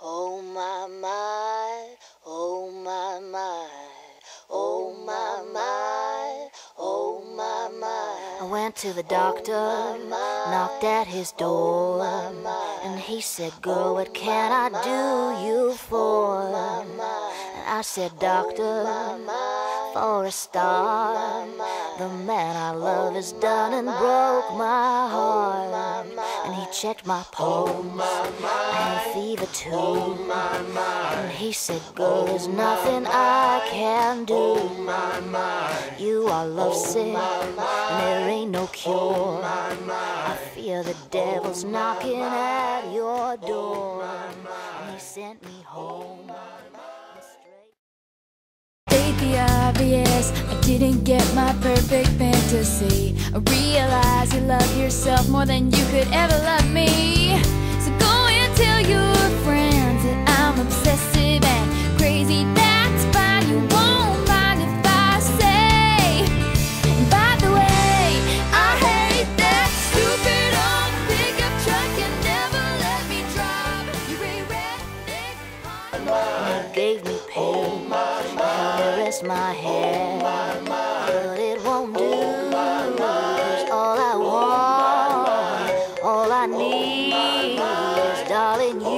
Oh my my, oh my my, oh my my, oh my my. I went to the oh, doctor, knocked at his oh, door, and he said, oh, Girl, what can I do you for? And I said, Doctor, for a start, the man I love has done and broke my heart. And he checked my pulse, and fever too. And he said, Girl, there's nothing I can do. You are lovesick, and there ain't no cure. I fear the devil's knocking at your door. And he sent me home. State the obvious, I didn't get my perfect fantasy. I realize you love yourself more than you could ever love me. gave me pain. Oh, my, my. Rest my head, oh, my, my. but it won't do. Oh, my, my. Cause all I want, oh, my, my. all I need oh, my, my. is, darling, you.